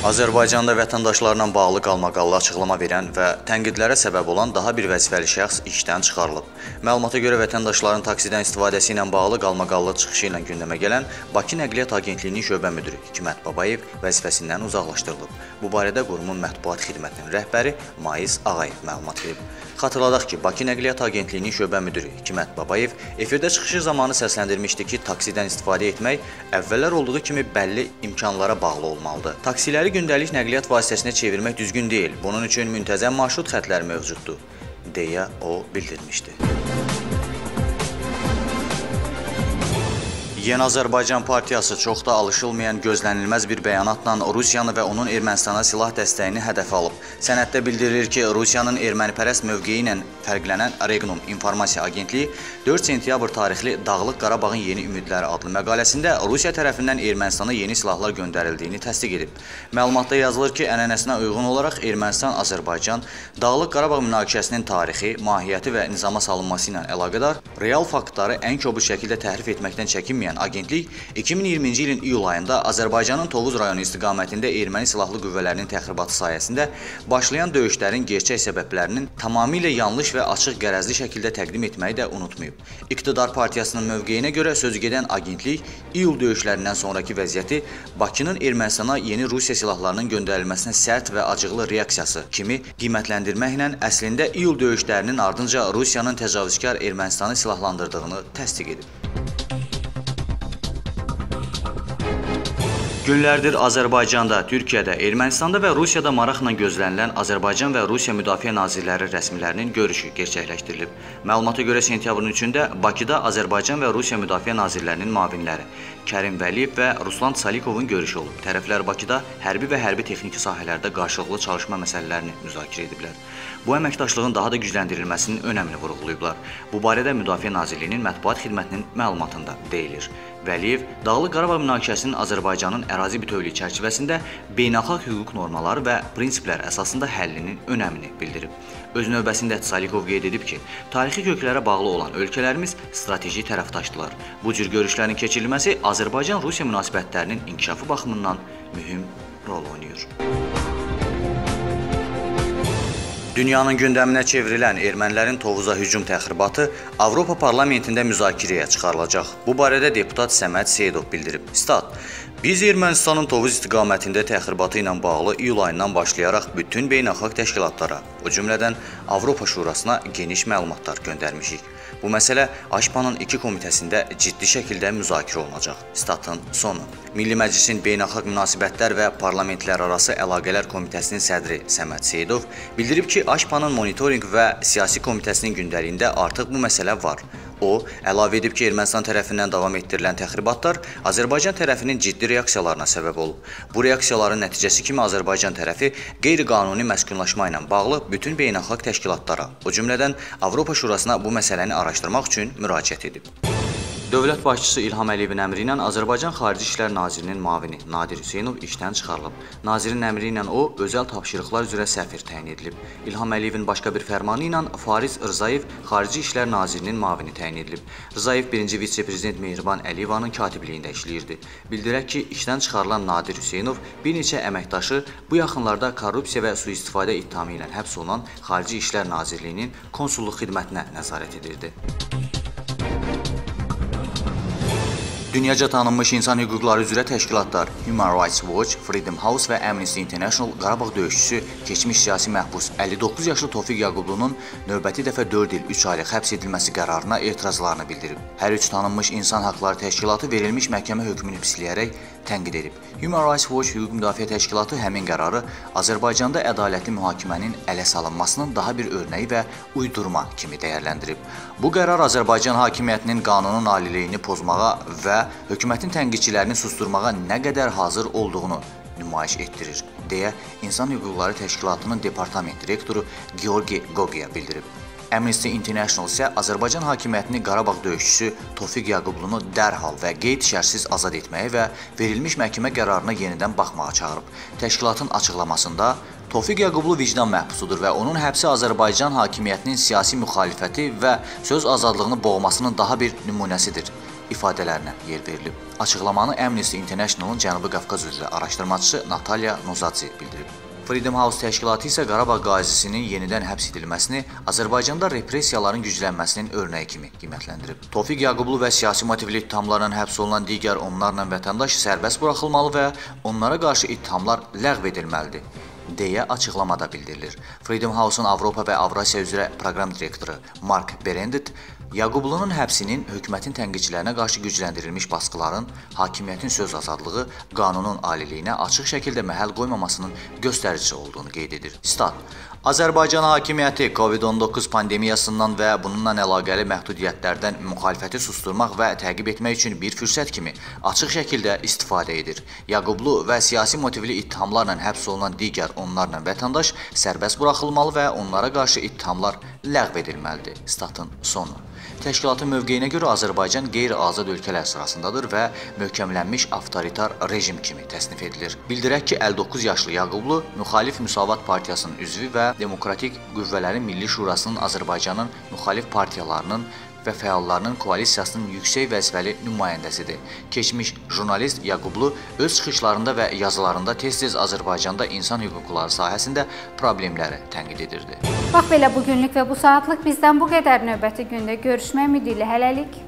Azərbaycanda vətəndaşlarla bağlı qalmaqallı açıqlama verən və tənqidlərə səbəb olan daha bir vəzifəli şəxs işdən çıxarılıb. Məlumata görə vətəndaşların taksidən istifadəsi ilə bağlı qalmaqallı çıxışı ilə gündəmə gələn Bakı Nəqliyyat Agentliyinin şöbə müdiri Hikmət Babayev vəzifəsindən uzaqlaşdırılıb. Bu barədə qurumun mətbuat xidmətinin rəhbəri Mais Ağayev məlumat verib. Xatırladaq ki, Bakı Nəqliyyat Agentliyinin şöbə müdiri Hikmət Babayev efirdə çıxışı zamanı səsləndirmişdi ki, taksidən istifadə etmək əvvəllər olduğu kimi bəlli imkanlara bağlı olmalıdır. Taksiləri gündəlik nəqliyyat vasitəsinə çevirmək düzgün deyil. Bunun üçün müntəzəm marşrut xətləri mövcuddur, deyə o bildirmişdi. Yeni Azərbaycan Partiyası çox da alışılmayan gözlənilməz bir bəyanatla Rusiyanı və onun Ermənistana silah dəstəyini hədəfə alıb. Sənəddə bildirilir ki, Rusiyanın ermənipərəst mövqeyi ilə fərqlənən Regnum İnformasiya Agentliyi 4 sentyabr tarixli Dağlıq Qarabağın yeni ümidləri adlı məqaləsində Rusiya tərəfindən Ermənistana yeni silahlar göndərildiyini təsdiq edib. Məlumatda yazılır ki, ənənəsinə uyğun olaraq Ermənistan-Azərbaycan Dağlıq Qarabağ münaqişəsinin tarixi, mahiyyəti və nizama salınması ilə əlaqədar real faktları ən kobud şəkildə təhrif etməkdən çəkinməyən edilməyən agentlik 2020-ci ilin iyul ayında Azərbaycanın Tovuz rayonu istiqamətində erməni silahlı qüvvələrinin təxribatı sayəsində başlayan döyüşlərin gerçək səbəblərinin tamamilə yanlış və açıq qərəzli şəkildə təqdim etməyi də unutmayıb. İqtidar partiyasının mövqeyinə görə sözügedən agentlik iyul döyüşlərindən sonrakı vəziyyəti Bakının Ermənistana yeni Rusiya silahlarının göndərilməsinə sərt və acıqlı reaksiyası kimi qiymətləndirməklə əslində iyul döyüşlərinin ardınca Rusiyanın təcavüzkar Ermənistanı silahlandırdığını təsdiq edib. Günlərdir Azərbaycanda, Türkiyədə, Ermənistanda və Rusiyada maraqla gözlənilən Azərbaycan və Rusiya Müdafiə Nazirləri rəsmilərinin görüşü gerçəkləşdirilib. Məlumata görə sentyabrın 3-də Bakıda Azərbaycan və Rusiya Müdafiə Nazirlərinin müavinləri Kərim Vəliyev və Ruslan Salikovun görüşü olub. Tərəflər Bakıda hərbi və hərbi texniki sahələrdə qarşılıqlı çalışma məsələlərini müzakirə ediblər. Bu əməkdaşlığın daha da gücləndirilməsinin önəmini vurğulayıblar. Bu barədə Müdafiə Nazirliyinin mətbuat xidmətinin məlumatında deyilir. Vəliyev Dağlıq Qarabağ münaqişəsinin Azərbaycanın ərazi bütövlüyü çərçivəsində beynəlxalq hüquq normaları və prinsiplər əsasında həllinin önəmini bildirib. Öz növbəsində Salikov qeyd edib ki, tarixi köklərə bağlı olan ölkələrimiz strateji tərəfdaşdılar. Bu cür görüşlərin keçirilməsi Azərbaycan-Rusiya münasibətlərinin inkişafı baxımından mühüm rol oynayır. Dünyanın gündəminə çevrilən ermənilərin Tovuza hücum təxribatı Avropa Parlamentində müzakirəyə çıxarılacaq. Bu barədə deputat Səməd Seyidov bildirib. Stat: Biz Ermənistanın Tovuz istiqamətində təxribatı ilə bağlı iyul ayından başlayaraq bütün beynəlxalq təşkilatlara, o cümlədən Avropa Şurasına geniş məlumatlar göndərmişik. Bu məsələ AŞPA-nın iki komitəsində ciddi şəkildə müzakirə olunacaq. Statın sonu. Milli Məclisin Beynəlxalq Münasibətlər və Parlamentlərarası Əlaqələr Komitəsinin sədri Səməd Seyidov bildirib ki, AŞPA-nın monitorinq və siyasi komitəsinin gündəliyində artıq bu məsələ var. O, əlavə edib ki, Ermənistan tərəfindən davam etdirilən təxribatlar Azərbaycan tərəfinin ciddi reaksiyalarına səbəb olub. Bu reaksiyaların nəticəsi kimi Azərbaycan tərəfi qeyri-qanuni məskunlaşma ilə bağlı bütün beynəlxalq təşkilatlara, o cümlədən Avropa Şurasına bu məsələni araşdırmaq üçün müraciət edib. Dövlət başçısı İlham Əliyevin əmri ilə Azərbaycan Xarici İşlər Nazirinin müavini Nadir Hüseynov işdən çıxarılıb. Nazirin əmri ilə o, özəl tapşırıqlar üzrə səfir təyin edilib. İlham Əliyevin başqa bir fərmanı ilə Fariz Rzayev Xarici İşlər Nazirinin müavini təyin edilib. Rzayev birinci vitse-prezident Mehriban Əliyevanın katibliyində işləyirdi. Bildirək ki, işdən çıxarılan Nadir Hüseynov bir neçə əməkdaşı bu yaxınlarda korrupsiya və sui-istifadə ittihamı ilə həbs olunan Xarici İşlər Nazirliyinin konsulluq xidmətinə nəzarət edirdi. Dünyaca tanınmış insan hüquqları üzrə təşkilatlar Human Rights Watch, Freedom House və Amnesty International Qarabağ döyüşçüsü, keçmiş siyasi məhbus 59 yaşlı Tofiq Yaqublunun növbəti dəfə 4 il 3 aylıq həbs edilməsi qərarına etirazlarını bildirib. Hər üç tanınmış insan haqları təşkilatı verilmiş məhkəmə hökmünü pisləyərək tənqid edib. Human Rights Watch hüquq müdafiə təşkilatı həmin qərarı Azərbaycanda ədalətli mühakimənin ələ salınmasının daha bir örnəyi və uydurma kimi dəyərləndirib. Bu qərar Azərbaycan hakimiyyətinin qanunun aliliyini pozmağa və hökumətin tənqidçilərini susturmağa nə qədər hazır olduğunu nümayiş etdirir, deyə İnsan Hüquqları Təşkilatının departament direktoru Georgi Gogia bildirib. Amnesty International isə Azərbaycan hakimiyyətini Qarabağ döyüşçüsü Tofiq Yaqublunu dərhal və qeyd-şərtsiz azad etməyə və verilmiş məhkəmə qərarına yenidən baxmağa çağırıb. Təşkilatın açıqlamasında Tofiq Yaqublu vicdan məhbusudur və onun həbsi Azərbaycan hakimiyyətinin siyasi müxalifəti və söz azadlığını boğmasının daha bir nümunəsidir ifadələrinə yer verilib. Açıqlamanı Amnesty International-ın Cənubi Qafqaz üzrə araşdırmaçısı Natalya Nozadze bildirib. Freedom House təşkilatı isə Qarabağ qazisinin yenidən həbs edilməsini Azərbaycanda repressiyaların güclənməsinin örnəyi kimi qiymətləndirib. Tofiq Yaqublu və siyasi motivli ittihamlarla həbs olunan digər onlarla vətəndaş sərbəst buraxılmalı və onlara qarşı ittihamlar ləğv edilməlidir deyə açıqlamada bildirilir. Freedom House-un Avropa və Avrasiya üzrə proqram direktoru Mark Berendit Yaqublunun həbsinin hökumətin tənqidçilərinə qarşı gücləndirilmiş baskıların hakimiyyətin söz azadlığı, qanunun aliliyinə açıq şəkildə məhəl qoymamasının göstəricisi olduğunu qeyd edir. Stat: Azərbaycan hakimiyyəti COVID-19 pandemiyasından və bununla əlaqəli məhdudiyyətlərdən müxalifəti susturmaq və təqib etmək üçün bir fürsət kimi açıq şəkildə istifadə edir. Yaqublu və siyasi motivli ittihamlarla həbs olunan digər onlarla vətəndaş sərbəst buraxılmalı və onlara qarşı ittihamlar ləğv edilməlidir. Statın sonu. Təşkilatın mövqeyinə görə Azərbaycan qeyri-azad ölkələr sırasındadır və möhkəmlənmiş avtoritar rejim kimi təsnif edilir. Bildirək ki, 59 yaşlı Yaqublu müxalif Müsavat partiyasının üzvü və Demokratik Qüvvələrin Milli Şurasının Azərbaycanın müxalif partiyalarının və fəallarının koalisiyasının yüksək vəzifəli nümayəndəsidir. Keçmiş jurnalist Yaqublu öz çıxışlarında və yazılarında tez-tez Azərbaycanda insan hüquqları sahəsində problemləri tənqid edirdi. Bax belə bu günlük və bu saatlıq bizdən bu qədər növbəti gündə görüşmək ümidi ilə hələlik